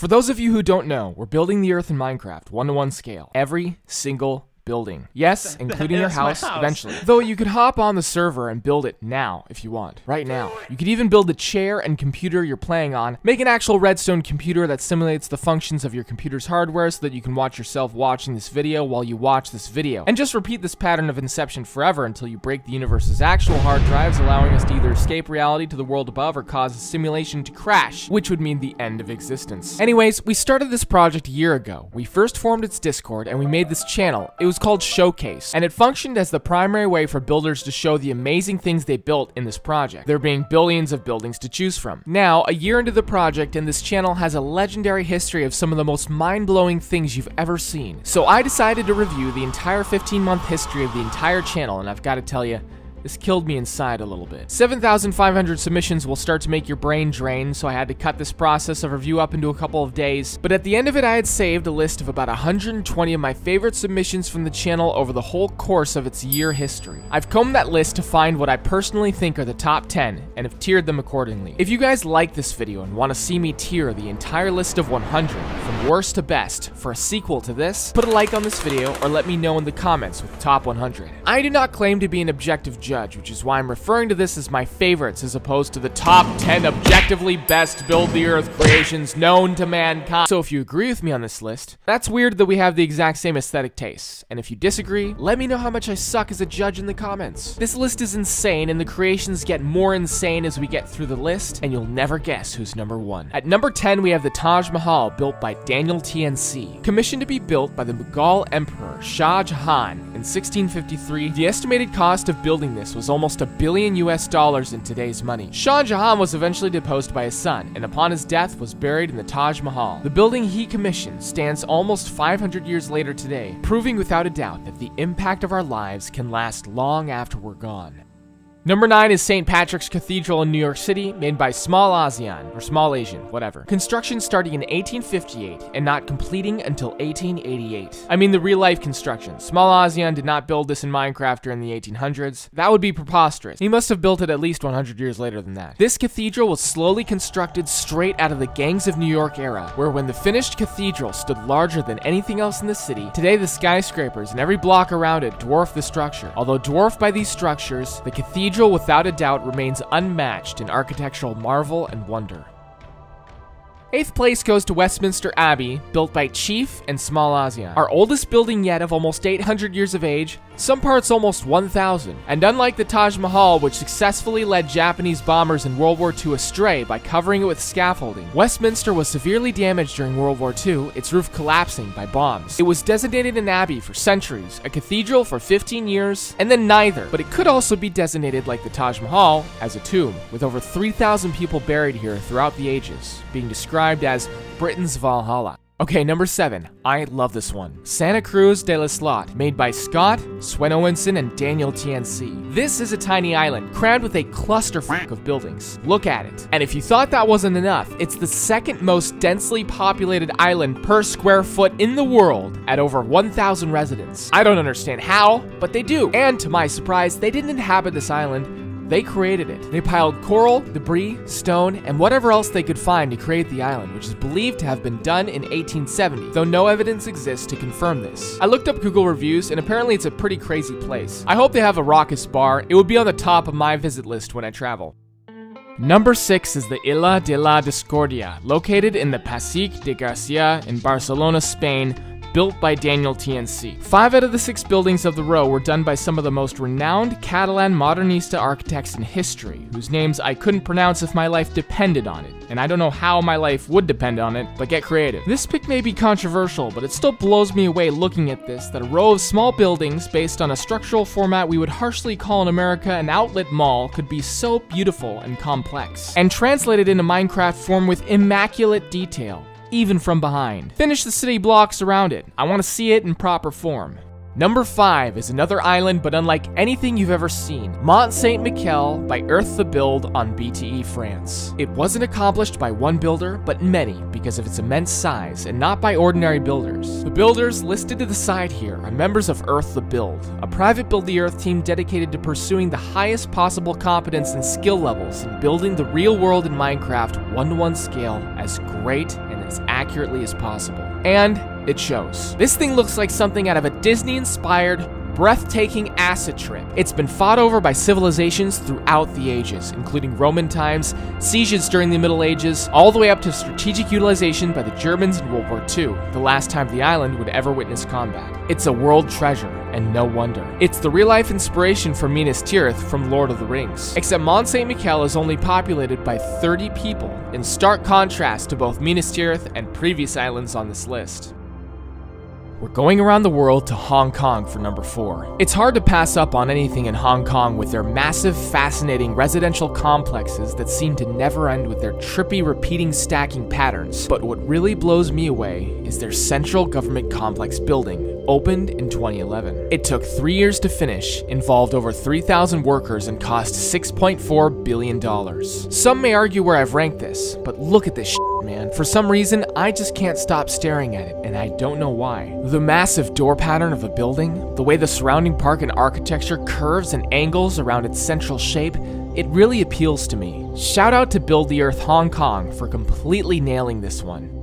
For those of you who don't know, we're building the Earth in Minecraft, one to one scale. Every single building. Yes, including your house, house. eventually. Though you could hop on the server and build it now if you want. Right now. You could even build the chair and computer you're playing on. Make an actual redstone computer that simulates the functions of your computer's hardware so that you can watch yourself watching this video while you watch this video. And just repeat this pattern of inception forever until you break the universe's actual hard drives, allowing us to either escape reality to the world above or cause a simulation to crash, which would mean the end of existence. Anyways, we started this project a year ago. We first formed its Discord and we made this channel. It was called Showcase, and it functioned as the primary way for builders to show the amazing things they built in this project, there being billions of buildings to choose from. Now, a year into the project, and this channel has a legendary history of some of the most mind-blowing things you've ever seen. So I decided to review the entire 15-month history of the entire channel, and I've got to tell you, this killed me inside a little bit. 7,500 submissions will start to make your brain drain, so I had to cut this process of review up into a couple of days. But at the end of it, I had saved a list of about 120 of my favorite submissions from the channel over the whole course of its year history. I've combed that list to find what I personally think are the top 10 and have tiered them accordingly. If you guys like this video and want to see me tier the entire list of 100 from worst to best for a sequel to this, put a like on this video or let me know in the comments with top 100. I do not claim to be an objective judge, which is why I'm referring to this as my favorites as opposed to the top 10 objectively best build the earth creations known to mankind. So if you agree with me on this list, that's weird that we have the exact same aesthetic tastes. And if you disagree, let me know how much I suck as a judge in the comments. This list is insane and the creations get more insane as we get through the list, and you'll never guess who's number one. At number 10, we have the Taj Mahal built by Daniel TNC. Commissioned to be built by the Mughal Emperor Shah Jahan in 1653, the estimated cost of building this was almost a billion US dollars in today's money. Shah Jahan was eventually deposed by his son, and upon his death was buried in the Taj Mahal. The building he commissioned stands almost 500 years later today, proving without a doubt that the impact of our lives can last long after we're gone. Number 9 is St. Patrick's Cathedral in New York City, made by Small ASEAN, or Small Asian, whatever. Construction starting in 1858 and not completing until 1888. I mean the real life construction. Small ASEAN did not build this in Minecraft during the 1800s. That would be preposterous. He must have built it at least 100 years later than that. This cathedral was slowly constructed straight out of the Gangs of New York era, where when the finished cathedral stood larger than anything else in the city, today the skyscrapers and every block around it dwarf the structure. Although dwarfed by these structures, the cathedral without a doubt remains unmatched in architectural marvel and wonder. Eighth place goes to Westminster Abbey, built by Chief and Small Asia. Our oldest building yet of almost 800 years of age, some parts almost 1,000. And unlike the Taj Mahal, which successfully led Japanese bombers in World War II astray by covering it with scaffolding, Westminster was severely damaged during World War II, its roof collapsing by bombs. It was designated an abbey for centuries, a cathedral for 15 years, and then neither. But it could also be designated like the Taj Mahal as a tomb, with over 3,000 people buried here throughout the ages, being described as Britain's Valhalla. Okay, number seven. I love this one. Santa Cruz del Islote, made by Scott, Swen Owenson, and Daniel TNC. This is a tiny island, crammed with a clusterfuck of buildings. Look at it. And if you thought that wasn't enough, it's the second most densely populated island per square foot in the world at over 1,000 residents. I don't understand how, but they do. And to my surprise, they didn't inhabit this island, they created it. They piled coral, debris, stone, and whatever else they could find to create the island, which is believed to have been done in 1870, though no evidence exists to confirm this. I looked up Google reviews, and apparently it's a pretty crazy place. I hope they have a raucous bar. It would be on the top of my visit list when I travel. Number 6 is the Isla de la Discordia, located in the Passeig de Gràcia in Barcelona, Spain, built by Daniel TNC. Five out of the six buildings of the row were done by some of the most renowned Catalan modernista architects in history, whose names I couldn't pronounce if my life depended on it. And I don't know how my life would depend on it, but get creative. This pick may be controversial, but it still blows me away looking at this that a row of small buildings based on a structural format we would harshly call in America an outlet mall could be so beautiful and complex, and translated into Minecraft form with immaculate detail even from behind. Finish the city blocks around it. I want to see it in proper form. Number 5 is another island, but unlike anything you've ever seen Mont Saint Michel by Earth the Build on BTE France. It wasn't accomplished by one builder, but many because of its immense size, and not by ordinary builders. The builders listed to the side here are members of Earth the Build, a private Build the Earth team dedicated to pursuing the highest possible competence and skill levels in building the real world in Minecraft one to one scale as great accurately as possible. And it shows. This thing looks like something out of a Disney inspired breathtaking acid trip. It's been fought over by civilizations throughout the ages, including Roman times, sieges during the Middle Ages, all the way up to strategic utilization by the Germans in World War II, the last time the island would ever witness combat. It's a world treasure, and no wonder. It's the real life inspiration for Minas Tirith from Lord of the Rings, except Mont St. Michel is only populated by 30 people, in stark contrast to both Minas Tirith and previous islands on this list. We're going around the world to Hong Kong for number 4. It's hard to pass up on anything in Hong Kong with their massive, fascinating residential complexes that seem to never end with their trippy repeating stacking patterns. But what really blows me away is their central government complex building, opened in 2011. It took three years to finish, involved over 3,000 workers, and cost $6.4 billion. Some may argue where I've ranked this, but look at this shit, man. For some reason, I just can't stop staring at it, and I don't know why. The massive door pattern of the building, the way the surrounding park and architecture curves and angles around its central shape, it really appeals to me. Shout out to Build the Earth Hong Kong for completely nailing this one.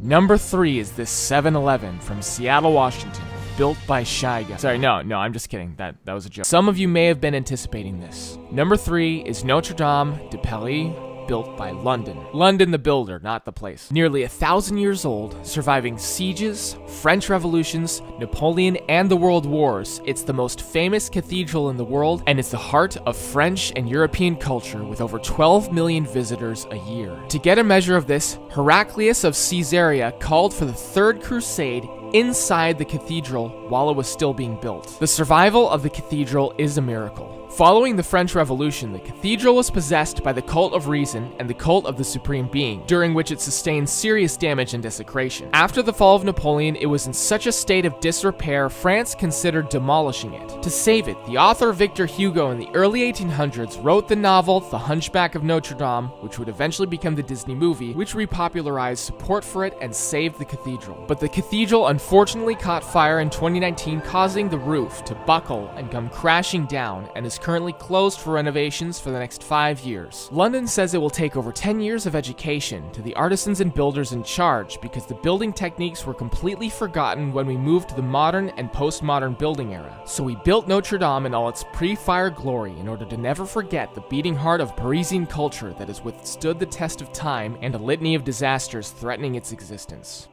Number 3 is this 7-Eleven from Seattle, Washington, built by Shy Guy. Sorry, no, no, I'm just kidding. That that was a joke. Some of you may have been anticipating this. Number 3 is Notre Dame de Paris built by London. London the builder, not the place. Nearly a thousand years old, surviving sieges, French revolutions, Napoleon, and the World Wars, it's the most famous cathedral in the world, and it's the heart of French and European culture with over 12 million visitors a year. To get a measure of this, Heraclius of Caesarea called for the Third Crusade inside the cathedral while it was still being built. The survival of the cathedral is a miracle. Following the French Revolution, the cathedral was possessed by the Cult of Reason and the Cult of the Supreme Being, during which it sustained serious damage and desecration. After the fall of Napoleon, it was in such a state of disrepair, France considered demolishing it. To save it, the author Victor Hugo in the early 1800s wrote the novel The Hunchback of Notre Dame, which would eventually become the Disney movie, which repopularized support for it and saved the cathedral. But the cathedral unfortunately caught fire in 2019, causing the roof to buckle and come crashing down, and is currently closed for renovations for the next five years. London says it will take over 10 years of education to the artisans and builders in charge because the building techniques were completely forgotten when we moved to the modern and postmodern building era. So we built Notre Dame in all its pre-fire glory in order to never forget the beating heart of Parisian culture that has withstood the test of time and a litany of disasters threatening its existence.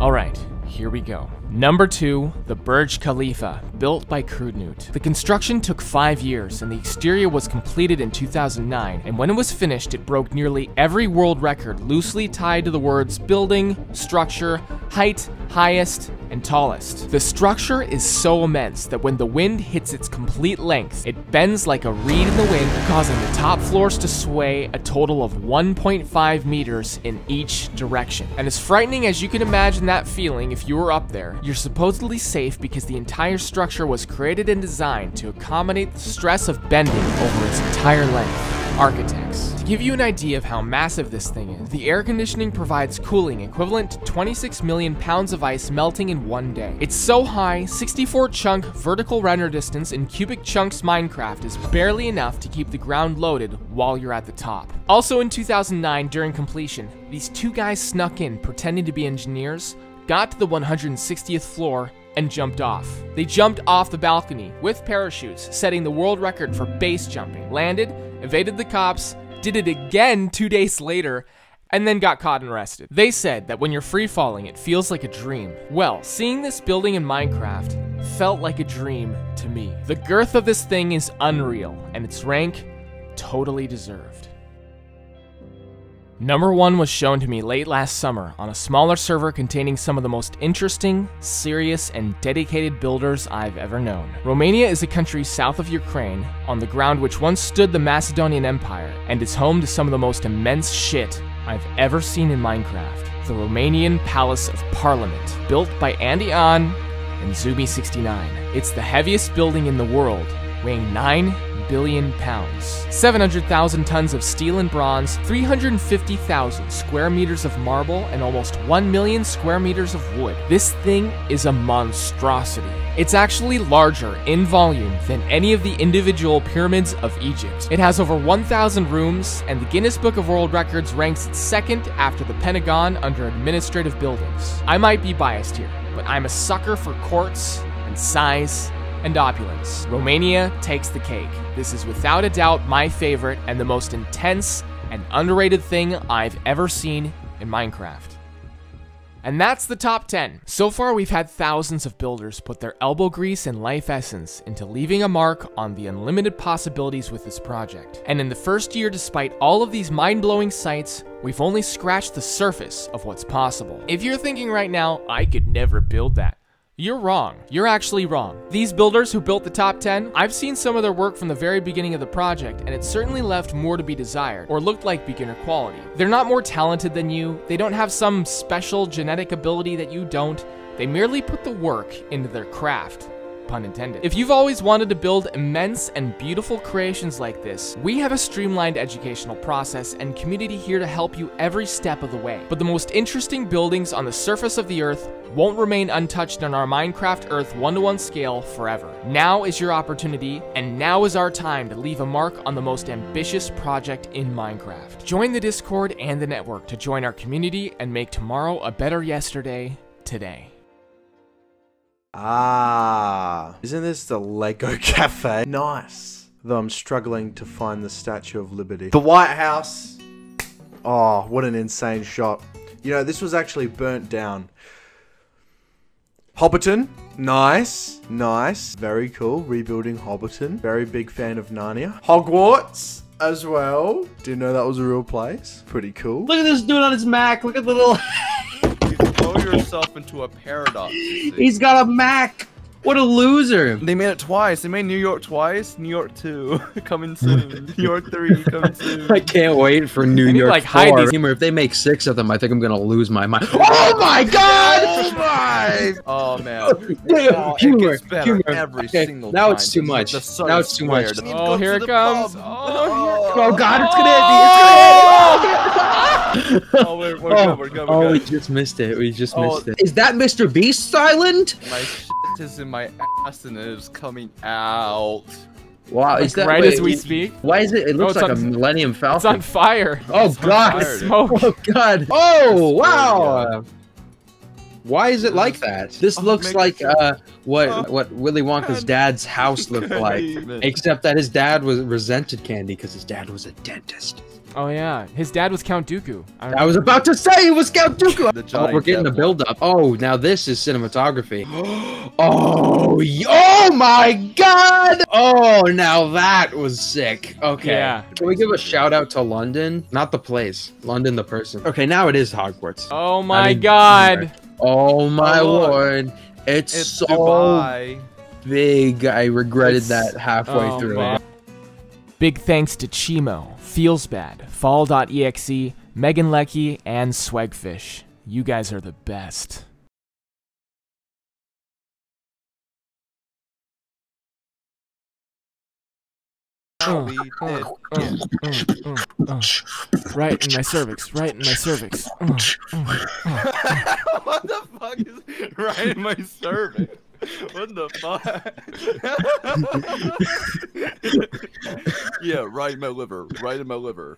Alright, here we go. Number 2, the Burj Khalifa, built by Crudnute. The construction took 5 years and the exterior was completed in 2009, and when it was finished it broke nearly every world record loosely tied to the words building, structure, height, highest, and tallest. The structure is so immense that when the wind hits its complete length, it bends like a reed in the wind, causing the top floors to sway a total of 1.5 meters in each direction. And as frightening as you can imagine that feeling if you were up there, you're supposedly safe because the entire structure was created and designed to accommodate the stress of bending over its entire length architects. To give you an idea of how massive this thing is, the air conditioning provides cooling equivalent to 26 million pounds of ice melting in one day. It's so high, 64 chunk vertical render distance in cubic chunks Minecraft is barely enough to keep the ground loaded while you're at the top. Also in 2009, during completion, these two guys snuck in pretending to be engineers, got to the 160th floor, and jumped off. They jumped off the balcony with parachutes, setting the world record for base jumping, landed, evaded the cops, did it again two days later, and then got caught and arrested. They said that when you're free falling, it feels like a dream. Well, seeing this building in Minecraft felt like a dream to me. The girth of this thing is unreal, and its rank totally deserved. Number 1 was shown to me late last summer on a smaller server containing some of the most interesting, serious, and dedicated builders I've ever known. Romania is a country south of Ukraine, on the ground which once stood the Macedonian Empire, and is home to some of the most immense shit I've ever seen in Minecraft. The Romanian Palace of Parliament, built by Andy On and Zumi69. It's the heaviest building in the world, weighing 9 billion pounds, 700,000 tons of steel and bronze, 350,000 square meters of marble, and almost 1 million square meters of wood. This thing is a monstrosity. It's actually larger in volume than any of the individual pyramids of Egypt. It has over 1,000 rooms, and the Guinness Book of World Records ranks it second after the Pentagon under administrative buildings. I might be biased here, but I'm a sucker for courts and size and opulence. Romania takes the cake. This is without a doubt my favorite and the most intense and underrated thing I've ever seen in Minecraft. And that's the top 10. So far, we've had thousands of builders put their elbow grease and life essence into leaving a mark on the unlimited possibilities with this project. And in the first year, despite all of these mind blowing sights, we've only scratched the surface of what's possible. If you're thinking right now, I could never build that, you're wrong. You're actually wrong. These builders who built the top 10, I've seen some of their work from the very beginning of the project, and it certainly left more to be desired, or looked like beginner quality. They're not more talented than you, they don't have some special genetic ability that you don't, they merely put the work into their craft pun intended. If you've always wanted to build immense and beautiful creations like this, we have a streamlined educational process and community here to help you every step of the way. But the most interesting buildings on the surface of the earth won't remain untouched on our Minecraft Earth one-to-one scale forever. Now is your opportunity, and now is our time to leave a mark on the most ambitious project in Minecraft. Join the Discord and the network to join our community and make tomorrow a better yesterday today. Ah, isn't this the Lego Cafe? Nice. Though I'm struggling to find the Statue of Liberty. The White House. Oh, what an insane shot. You know, this was actually burnt down. Hobbiton. Nice. Nice. Very cool. Rebuilding Hobbiton. Very big fan of Narnia. Hogwarts as well. Didn't know that was a real place. Pretty cool. Look at this dude on his Mac. Look at the little. throw yourself into a paradox. He's got a Mac. What a loser. They made it twice. They made New York twice. New York 2 coming soon. New York 3 coming soon. I can't wait for New I need, York like, hide 4. these- Humor, If they make six of them, I think I'm gonna lose my mind. Oh my god! Oh my! Oh man. Yeah, Oh, it humor, gets humor. every Okay, single now time. it's too much. Now it's too much. Oh, Go oh, here it comes. pub. Oh, Oh god, it's gonna hit me! It's gonna hit oh! me! Oh! Oh, we're, we're good. We're good. Oh, We're we good. just missed it. We just Oh. missed it. Is that Mr. Beast's island? My shit is in my ass and it is coming out. Wow, is that right wait, as we it- speak? Why is it? It looks it's like on- a Millennium Falcon. It's on fire. oh It's god! fire. Smoke. Oh god! Oh It's wow! Why is it like that? This Oh, looks like uh, what Oh. what Willy Wonka's God. dad's house looked like, except that his dad was resented Candy because his dad was a dentist. Oh yeah, his dad was Count Dooku. I, I was about to say it was Count Dooku. The Oh, we're getting Depp the build up. Oh, now this is cinematography. oh, oh my god! Oh, now that was sick. Okay. Yeah. Can we give a shout out to London? Not the place, London the person. Okay, now it is Hogwarts. Oh my I mean, God. Oh my Oh, look. lord. It's, It's so Dubai. big. I regretted It's- that halfway Oh, through. man. Big thanks to Chimo, Feels Bad, Fall.exe, Megan Lecky, and Swagfish. You guys are the best. Uh, uh, uh. Right in my cervix, right in my cervix. What the fuck is right in my cervix? What the fuck? yeah, right in my liver. Right in my liver.